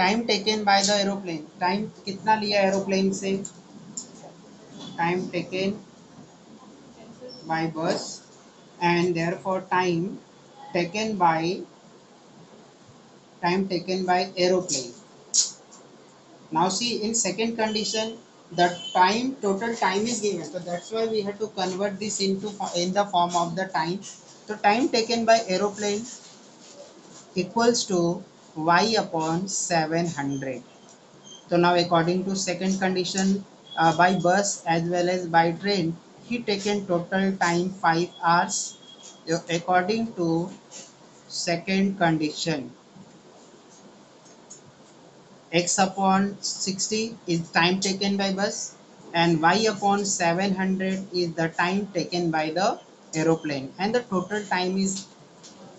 Time taken by the aeroplane time कितना लिया aeroplane से? Time taken by bus and therefore time taken by time taken by aeroplane now see in second condition the time total time is given तो that's why we have to convert this in to in the form of the time तो time taken by aeroplane equals to y upon 700 so now according to second condition uh, by bus as well as by train he taken total time 5 hours. According to second condition x upon 60 is time taken by bus and y upon 700 is the time taken by the aeroplane. And the total time is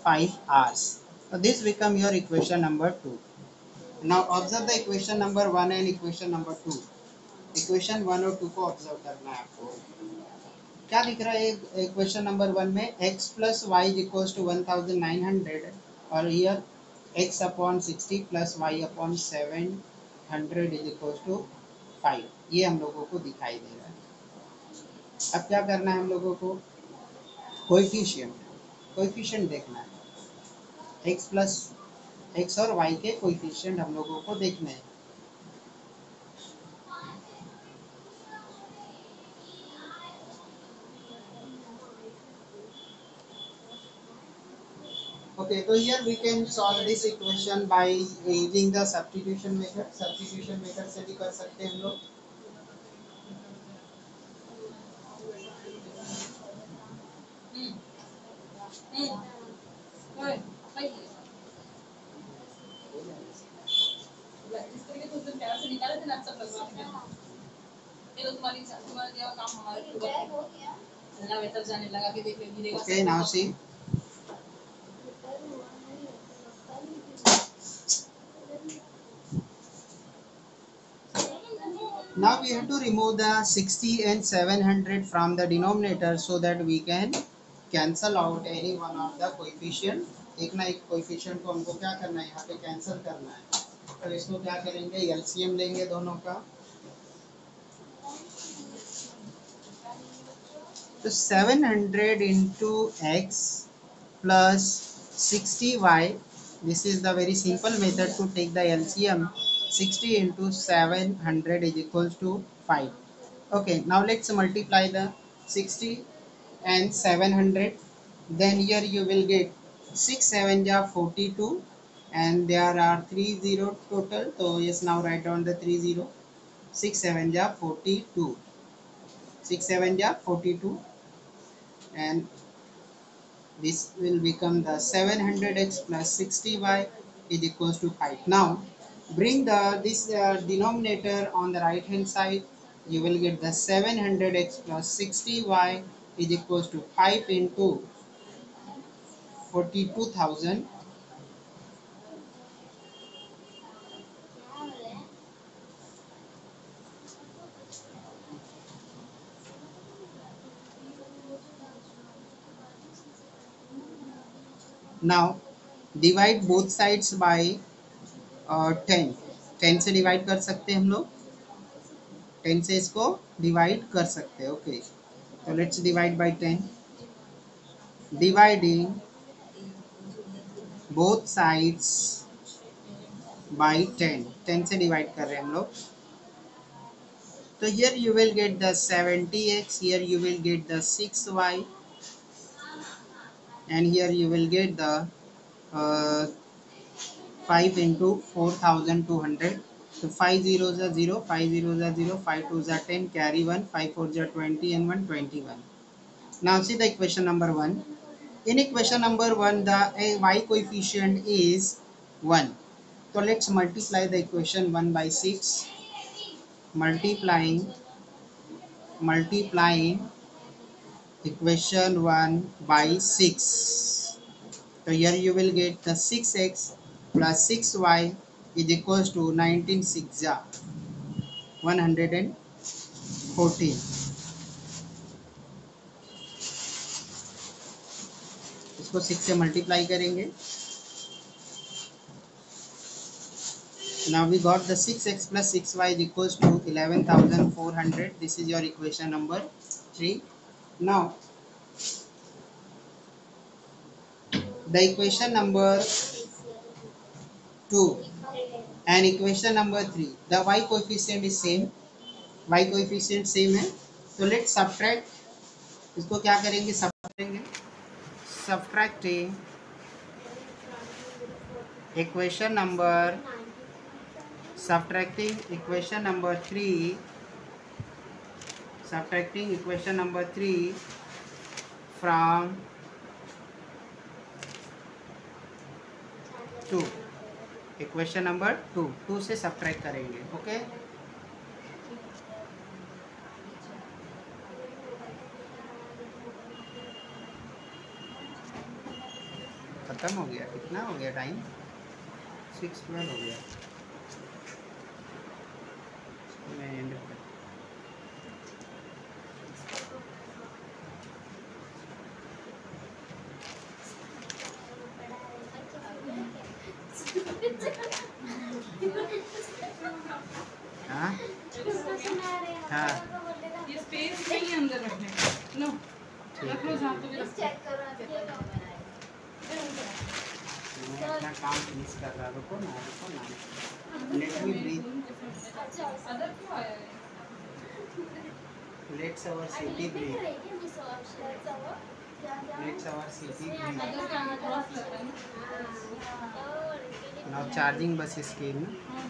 5 hours. So, this become your equation number 2. Now, observe the equation number 1 and equation number 2. Equation 1 और 2 को observe करना है आपको। क्या दिख रहा है equation number one में? X plus Y equals to one thousand nine hundred और here x upon sixty plus Y upon seven hundred is equal to five ये हम लोगों को दिखाई दे रहा है। अब क्या करना है हम लोगों को? कोइफिशियंट कोइफिशियंट देखना है। एक्स प्लस एक्स और वाई के कोइफिशियंट हम लोगों को देखने हैं। ओके तो here we can solve this equation by using the substitution method substitution method से भी कर सकते हैं हम लोग। Hmm hmm Okay, now see. Now we have to remove the 60 and 700 from the denominator so that we can cancel out any one of the coefficient. एक ना एक coefficient को हमको क्या करना है यहाँ पे cancel करना है तो इसको क्या करेंगे LCM लेंगे दोनों का तो 700 into x plus 60y this is the very simple method to take the LCM 60 into 700 is equals to 5 okay now let's multiply the 60 and 700 then here you will get 6 7 ja 42 and there are 3 0 total. So yes now write down the 3 0 6 7 ja 42 6 7 ja 42 and this will become the 700x plus 60y is equals to 5 now bring the this uh, denominator on the right hand side. You will get the 700x plus 60y is equals to 5 into 42,000 now divide both sides by ten ten से divide कर सकते हैं हम लोग? Ten से इसको divide कर सकते हैं ओके तो let's divide by ten dividing both sides by ten ten से डिवाइड कर रहे हैं हम लोग तो here you will get the seventy X here you will get the six Y and here you will get the 5 into 4200 so 5 zeros are 0 5 zeros are 0 5 twos are 10 carry 1 5 fours are 20 and 1 21 now see the equation number 1 in equation number 1 the y coefficient is 1 so let's multiply the equation 1 by 6 multiplying multiplying equation 1 by 6 so here you will get the 6x plus 6y is equals to 19 6 ja 114 इसको 6 से multiply करेंगे now we got the 6x plus 6y is equals to 11400 this is your equation number 3 now the equation number 2 and equation number 3 the y coefficient is same y coefficient same है तो late subtract इसको क्या करेंगे सब subtracting equation number subtracting equation number 3 subtracting equation number 3 from 2 equation number 2 2 से subtract करेंगे okay okay? खत्म हो गया कितना हो गया टाइम सिक्स ट्वेल्व हो गया। मैं एंड हाँ। हाँ? ये स्पेस नहीं है अंदर रखने नो रख लो जहाँ पे भी रखो। मैं अपना काम फिनिश कर रहा रुको ना रुको ना लेट मी ब्रीथ अदर क्यों आया है let's our city breathe let's our city breathe other क्या है क्रॉस लग रहा है now charging buses came हाँ